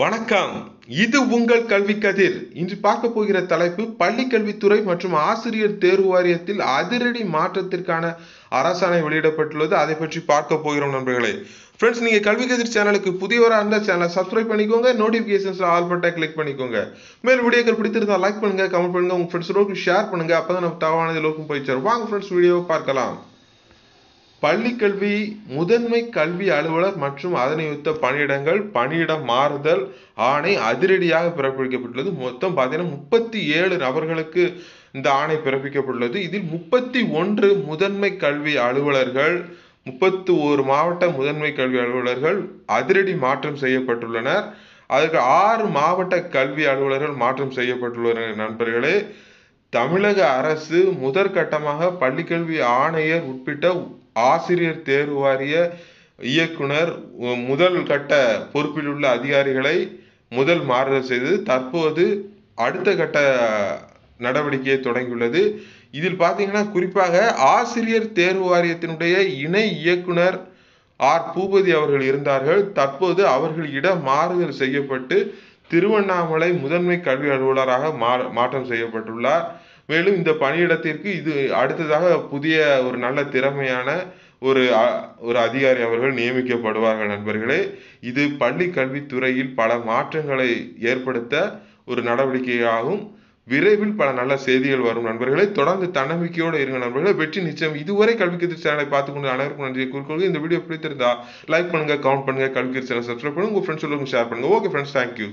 வணக்கம். இது உங்கள் கல்வி கதிர். இன்று பார்க்க போகிற தலைப்பு பள்ளி கல்வித்துறை மற்றும் ஆசிரியர் தேர்வு வாரியத்தில் அதிரடி மாற்றத்திற்கான அரசாணை வெளியிடப்பட்டுள்ளது. அதை பற்றி பார்க்க போகிறோம் நண்பர்களே. ஃப்ரெண்ட்ஸ் நீங்க கல்வி கதிர் சேனலுக்கு புதியவராக இருந்தால் சேனலை சப்ஸ்கிரைப் பண்ணிக்கோங்க. நோட்டிபிகேஷன்ஸ்ல ஆல் பட்டா கிளிக் பண்ணிக்கோங்க. மேல் வீடியோக்கள் பிடித்திருந்தா லைக் பண்ணுங்க கமெண்ட் பண்ணுங்க உங்க ஃப்ரெண்ட்ஸோட ஷேர் பண்ணுங்க. அப்பதான் நம்ம தகவலானது எல்லோருக்கும் போய் சேரும். வாங்க ஃப்ரெண்ட்ஸ் வீடியோவை பார்க்கலாம். பள்ளி கல்வி முதன்மை கல்வி அலுவலர் மற்றும் அதனை ஒத்த பணியிடங்கள் பணியிடம் மாறுதல் ஆணை அதிரடியாக பிறப்பிக்கப்பட்டுள்ளது. மொத்தம் பார்த்தீங்கன்னா முப்பத்தி ஏழு நபர்களுக்கு இந்த ஆணை பிறப்பிக்கப்பட்டுள்ளது. இதில் முப்பத்தி ஒன்று முதன்மை கல்வி அலுவலர்கள் முப்பத்தி ஒரு மாவட்ட முதன்மை கல்வி அலுவலர்கள் அதிரடி மாற்றம் செய்யப்பட்டுள்ளனர். அதற்கு ஆறு மாவட்ட கல்வி அலுவலர்கள் மாற்றம் செய்யப்பட்டுள்ளனர் நண்பர்களே. தமிழக அரசு முதற்கட்டமாக பள்ளிக்கல்வி ஆணையர் உட்பட்ட ஆசிரியர் தேர்வு வாரிய இயக்குனர் முதல் கட்ட பொறுப்பில் உள்ள அதிகாரிகளை முதல் மாறுதல் செய்தது. தற்போது அடுத்த கட்ட நடவடிக்கையை தொடங்கியுள்ளது. இதில் பார்த்தீங்கன்னா குறிப்பாக ஆசிரியர் தேர்வு வாரியத்தினுடைய இணை இயக்குனர் ஆர். பூபதி அவர்கள் இருந்தார்கள். தற்போது அவர்கள் இட மாறுதல் செய்யப்பட்டு திருவண்ணாமலை முதன்மை கல்வி அலுவலராக மாற்றம் செய்யப்பட்டுள்ளார். மேலும் இந்த பணியிடத்திற்கு இது அடுத்ததாக புதிய ஒரு நல்ல திறமையான ஒரு ஒரு அதிகாரி அவர்கள் நியமிக்கப்படுவார்கள் நண்பர்களே. இது பள்ளி கல்வித்துறையில் பல மாற்றங்களை ஏற்படுத்த ஒரு நடவடிக்கையாகும். விரைவில் பல நல்ல செய்திகள் வரும் நண்பர்களே. தொடர்ந்து தன்னம்பிக்கையோடு இருங்க நண்பர்களே. வெற்றி நிச்சயம். இதுவரை கல்விக்கத்திரி சேனலை பார்த்து கொண்டு அனைவருக்கும் நன்றியை குறிக்கோள் இந்த வீடியோ பிடித்திருந்தா லைக் பண்ணுங்க கமெண்ட் பண்ணுங்க கல்விக்கத்திரி சேனல் சப்ஸ்கிரைப் பண்ணுங்க. உங்க ஃப்ரெண்ட்ஸ் ஷேர் பண்ணுங்க. Okay friends thank you